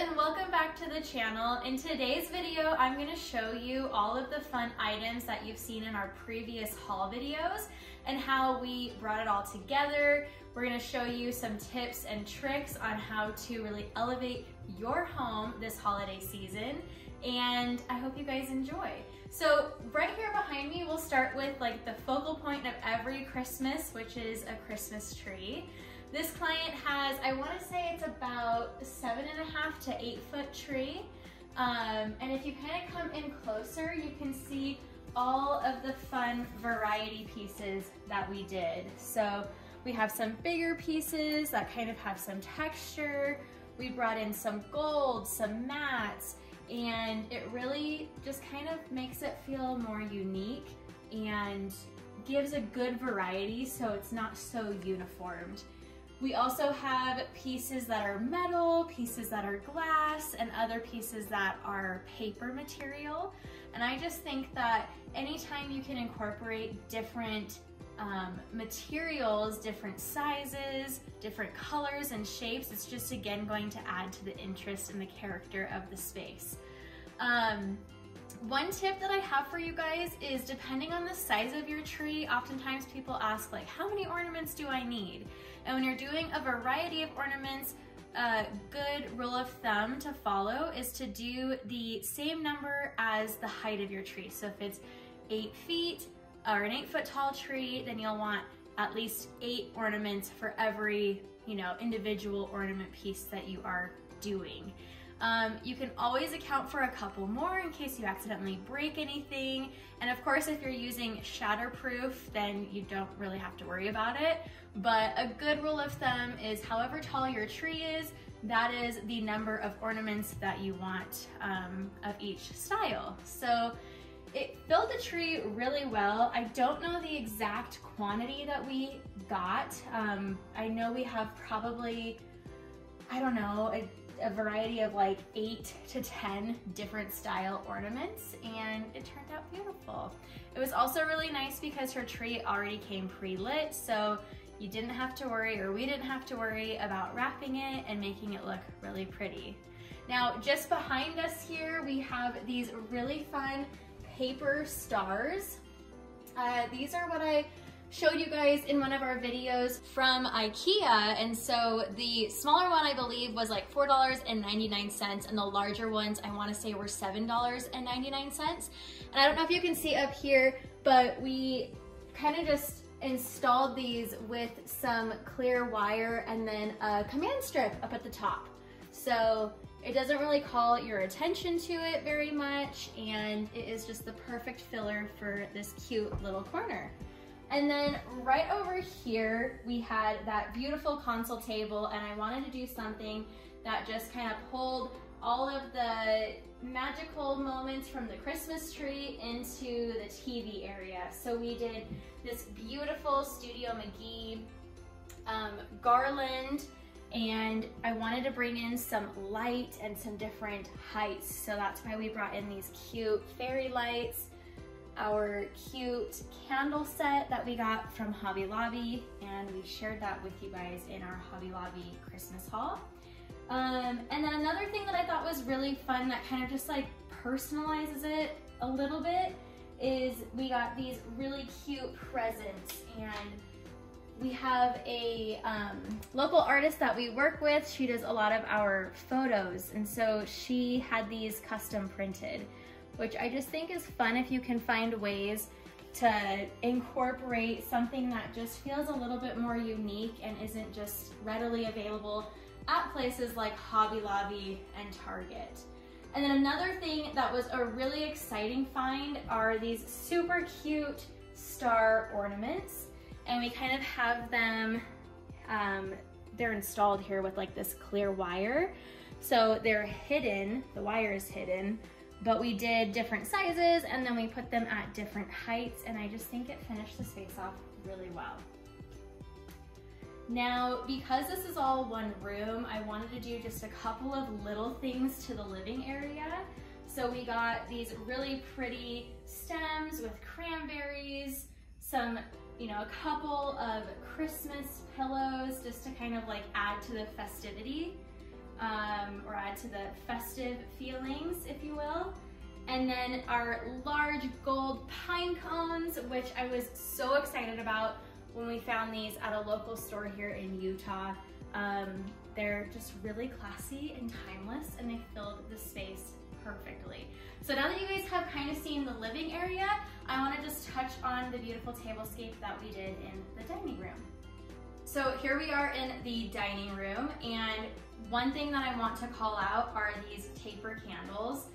and welcome back to the channel. In today's video, I'm gonna show you all of the fun items that you've seen in our previous haul videos and how we brought it all together. We're gonna show you some tips and tricks on how to really elevate your home this holiday season and I hope you guys enjoy. So right here behind me, we'll start with like the focal point of every Christmas, which is a Christmas tree. This client has, I wanna say it's about seven and a half to eight foot tree. Um, and if you kind of come in closer, you can see all of the fun variety pieces that we did. So we have some bigger pieces that kind of have some texture. We brought in some gold, some mattes, and it really just kind of makes it feel more unique and gives a good variety so it's not so uniformed. We also have pieces that are metal, pieces that are glass, and other pieces that are paper material. And I just think that anytime you can incorporate different um, materials, different sizes, different colors and shapes, it's just again going to add to the interest and the character of the space. Um, one tip that I have for you guys is depending on the size of your tree, oftentimes people ask like, how many ornaments do I need? And when you're doing a variety of ornaments, a good rule of thumb to follow is to do the same number as the height of your tree. So if it's eight feet or an eight foot tall tree, then you'll want at least eight ornaments for every, you know, individual ornament piece that you are doing. Um, you can always account for a couple more in case you accidentally break anything. And of course, if you're using shatterproof, then you don't really have to worry about it. But a good rule of thumb is however tall your tree is, that is the number of ornaments that you want um, of each style. So it filled the tree really well. I don't know the exact quantity that we got. Um, I know we have probably, I don't know, a variety of like eight to 10 different style ornaments and it turned out beautiful. It was also really nice because her tree already came pre-lit, so you didn't have to worry, or we didn't have to worry about wrapping it and making it look really pretty. Now, just behind us here, we have these really fun paper stars. Uh, these are what I showed you guys in one of our videos from Ikea. And so the smaller one, I believe, was like $4.99 and the larger ones, I wanna say were $7.99. And I don't know if you can see up here, but we kind of just installed these with some clear wire and then a command strip up at the top. So it doesn't really call your attention to it very much and it is just the perfect filler for this cute little corner. And then right over here, we had that beautiful console table and I wanted to do something that just kind of pulled all of the magical moments from the Christmas tree into the TV area. So we did this beautiful Studio McGee um, garland and I wanted to bring in some light and some different heights. So that's why we brought in these cute fairy lights, our cute candle set that we got from Hobby Lobby, and we shared that with you guys in our Hobby Lobby Christmas haul. Um, and then another thing that I thought was really fun that kind of just like personalizes it a little bit is we got these really cute presents and we have a um, local artist that we work with. She does a lot of our photos and so she had these custom printed, which I just think is fun if you can find ways to incorporate something that just feels a little bit more unique and isn't just readily available at places like Hobby Lobby and Target. And then another thing that was a really exciting find are these super cute star ornaments. And we kind of have them, um, they're installed here with like this clear wire. So they're hidden, the wire is hidden, but we did different sizes and then we put them at different heights and I just think it finished the space off really well. Now, because this is all one room, I wanted to do just a couple of little things to the living area. So we got these really pretty stems with cranberries, some, you know, a couple of Christmas pillows just to kind of like add to the festivity. Um, or add to the festive feelings, if you will. And then our large gold pine cones, which I was so excited about when we found these at a local store here in Utah. Um, they're just really classy and timeless and they filled the space perfectly. So now that you guys have kind of seen the living area, I wanna just touch on the beautiful tablescape that we did in the dining room. So here we are in the dining room and one thing that I want to call out are these taper candles.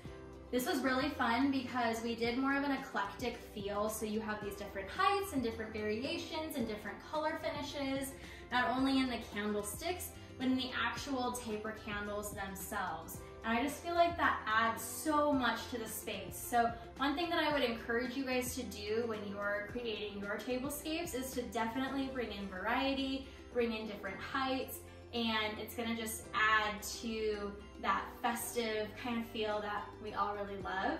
This was really fun because we did more of an eclectic feel. So you have these different heights and different variations and different color finishes, not only in the candlesticks, but in the actual taper candles themselves. And I just feel like that adds so much to the space. So one thing that I would encourage you guys to do when you're creating your tablescapes is to definitely bring in variety, bring in different heights, and it's gonna just add to that festive kind of feel that we all really love.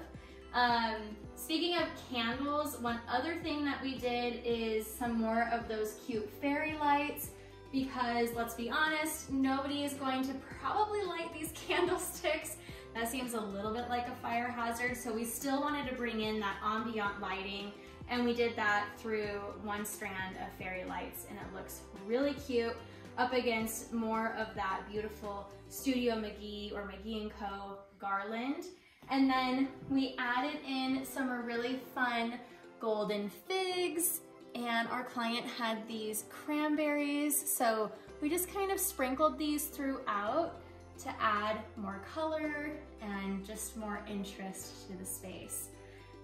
Um, speaking of candles, one other thing that we did is some more of those cute fairy lights because let's be honest, nobody is going to probably light these candlesticks. That seems a little bit like a fire hazard, so we still wanted to bring in that ambient lighting and we did that through one strand of fairy lights and it looks really cute up against more of that beautiful Studio McGee or McGee & Co. garland. And then we added in some really fun golden figs and our client had these cranberries. So we just kind of sprinkled these throughout to add more color and just more interest to the space.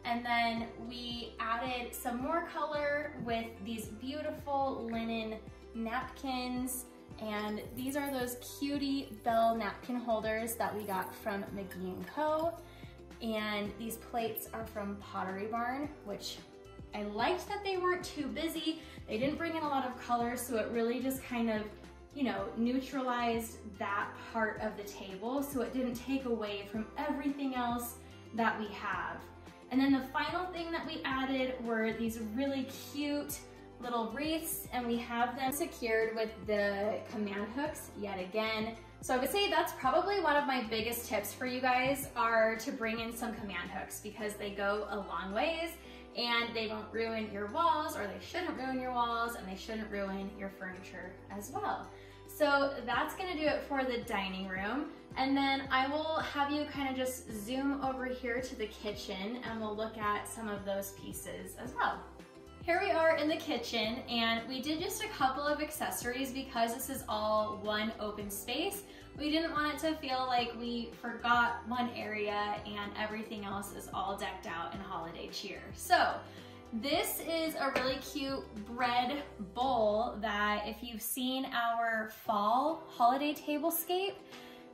And then we added some more color with these beautiful linen napkins. And these are those cutie bell napkin holders that we got from McGee & Co. And these plates are from Pottery Barn, which I liked that they weren't too busy. They didn't bring in a lot of color, so it really just kind of, you know, neutralized that part of the table, so it didn't take away from everything else that we have. And then the final thing that we added were these really cute little wreaths and we have them secured with the command hooks yet again. So I would say that's probably one of my biggest tips for you guys are to bring in some command hooks because they go a long ways and they won't ruin your walls or they shouldn't ruin your walls and they shouldn't ruin your furniture as well. So that's gonna do it for the dining room. And then I will have you kind of just zoom over here to the kitchen and we'll look at some of those pieces as well. Here we are in the kitchen and we did just a couple of accessories because this is all one open space. We didn't want it to feel like we forgot one area and everything else is all decked out in holiday cheer. So this is a really cute bread bowl that if you've seen our fall holiday tablescape,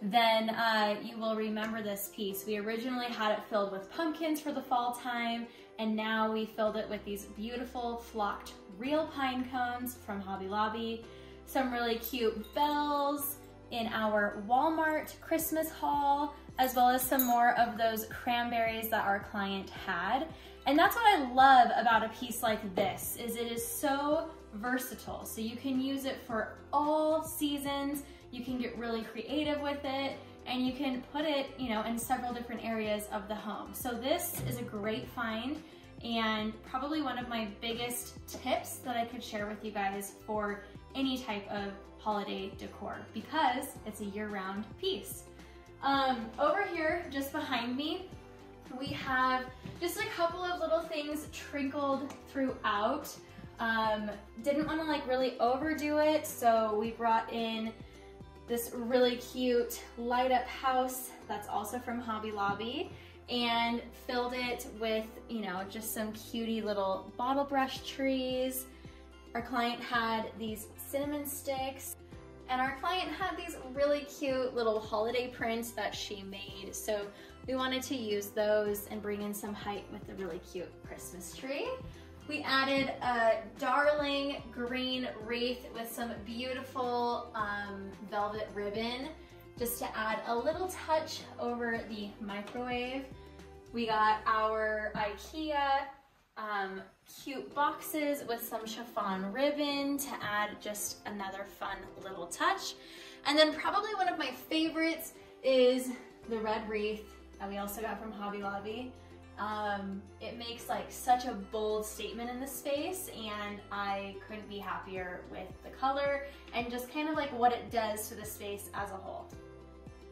then uh, you will remember this piece. We originally had it filled with pumpkins for the fall time and now we filled it with these beautiful flocked real pine cones from Hobby Lobby, some really cute bells in our Walmart Christmas haul, as well as some more of those cranberries that our client had. And that's what I love about a piece like this, is it is so versatile. So you can use it for all seasons, you can get really creative with it, and you can put it, you know, in several different areas of the home. So this is a great find and probably one of my biggest tips that I could share with you guys for any type of holiday decor because it's a year-round piece. Um, over here, just behind me, we have just a couple of little things trickled throughout. Um, didn't want to like really overdo it, so we brought in this really cute light up house that's also from Hobby Lobby and filled it with, you know, just some cutie little bottle brush trees. Our client had these cinnamon sticks and our client had these really cute little holiday prints that she made. So we wanted to use those and bring in some height with the really cute Christmas tree. We added a darling green wreath with some beautiful um, velvet ribbon just to add a little touch over the microwave. We got our IKEA um, cute boxes with some chiffon ribbon to add just another fun little touch. And then probably one of my favorites is the red wreath that we also got from Hobby Lobby. Um, it makes like such a bold statement in the space and I couldn't be happier with the color and just kind of like what it does to the space as a whole.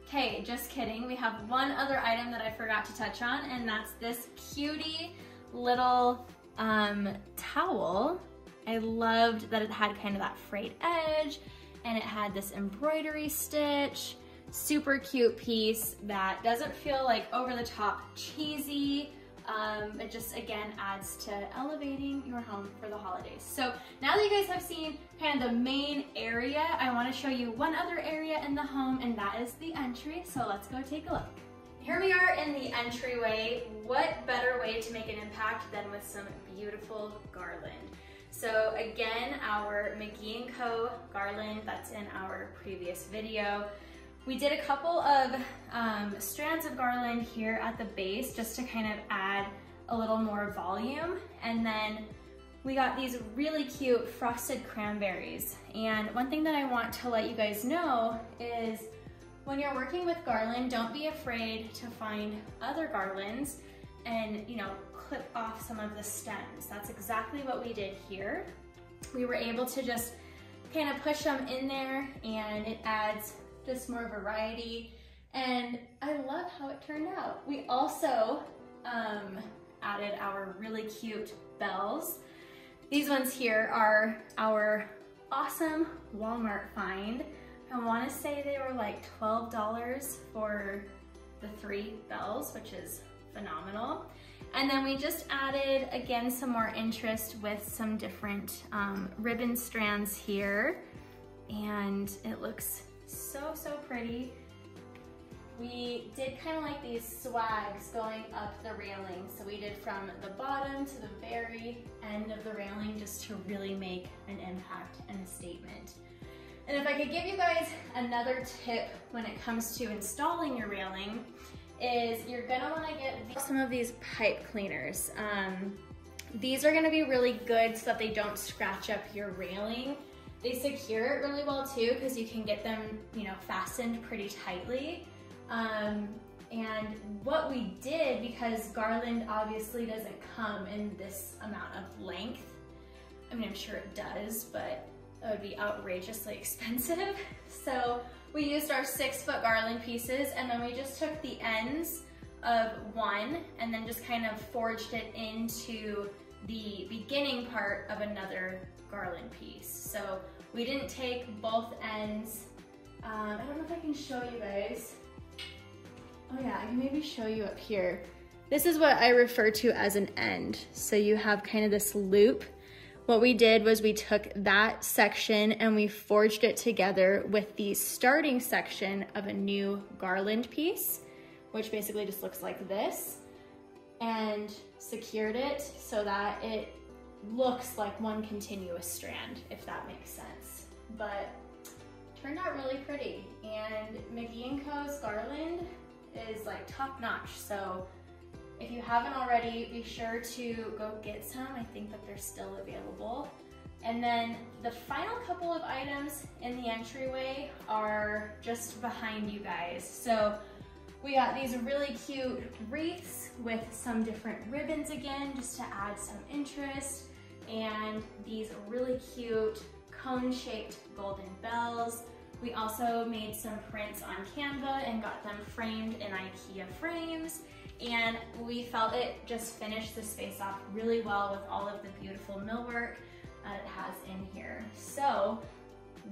Okay, just kidding. We have one other item that I forgot to touch on and that's this cutie little um, towel. I loved that it had kind of that frayed edge and it had this embroidery stitch super cute piece that doesn't feel like over the top cheesy. Um, it just again adds to elevating your home for the holidays. So now that you guys have seen kind of the main area, I wanna show you one other area in the home and that is the entry. So let's go take a look. Here we are in the entryway. What better way to make an impact than with some beautiful garland? So again, our McGee & Co. garland that's in our previous video. We did a couple of um, strands of garland here at the base just to kind of add a little more volume. And then we got these really cute frosted cranberries. And one thing that I want to let you guys know is when you're working with garland, don't be afraid to find other garlands and you know clip off some of the stems. That's exactly what we did here. We were able to just kind of push them in there and it adds just more variety. And I love how it turned out. We also um, added our really cute bells. These ones here are our awesome Walmart find. I wanna say they were like $12 for the three bells, which is phenomenal. And then we just added, again, some more interest with some different um, ribbon strands here. And it looks so, so pretty. We did kind of like these swags going up the railing. So we did from the bottom to the very end of the railing just to really make an impact and a statement. And if I could give you guys another tip when it comes to installing your railing, is you're gonna wanna get some of these pipe cleaners. Um, these are gonna be really good so that they don't scratch up your railing. They secure it really well too because you can get them, you know, fastened pretty tightly. Um, and what we did, because garland obviously doesn't come in this amount of length, I mean, I'm sure it does, but it would be outrageously expensive. So we used our six foot garland pieces and then we just took the ends of one and then just kind of forged it into the beginning part of another garland piece. So we didn't take both ends. Um, I don't know if I can show you guys. Oh yeah, I can maybe show you up here. This is what I refer to as an end. So you have kind of this loop. What we did was we took that section and we forged it together with the starting section of a new garland piece, which basically just looks like this, and secured it so that it looks like one continuous strand, if that makes sense. But turned out really pretty. And McGee & Co.'s garland is like top notch. So if you haven't already, be sure to go get some. I think that they're still available. And then the final couple of items in the entryway are just behind you guys. So we got these really cute wreaths with some different ribbons again, just to add some interest and these really cute cone-shaped golden bells. We also made some prints on Canva and got them framed in IKEA frames. And we felt it just finished the space off really well with all of the beautiful millwork uh, it has in here. So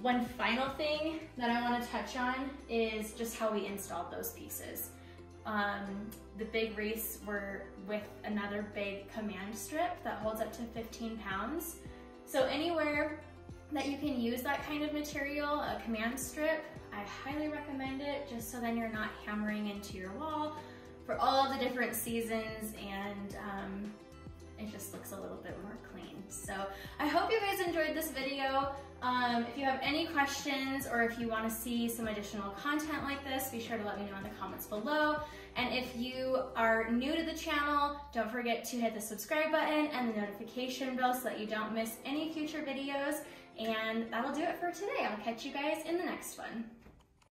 one final thing that I wanna touch on is just how we installed those pieces. Um, the big wreaths were with another big command strip that holds up to 15 pounds. So anywhere that you can use that kind of material, a command strip. I highly recommend it just so then you're not hammering into your wall for all the different seasons and um, it just looks a little bit more clean. So I hope you guys enjoyed this video. Um, if you have any questions or if you wanna see some additional content like this, be sure to let me know in the comments below. And if you are new to the channel, don't forget to hit the subscribe button and the notification bell so that you don't miss any future videos. And that'll do it for today. I'll catch you guys in the next one.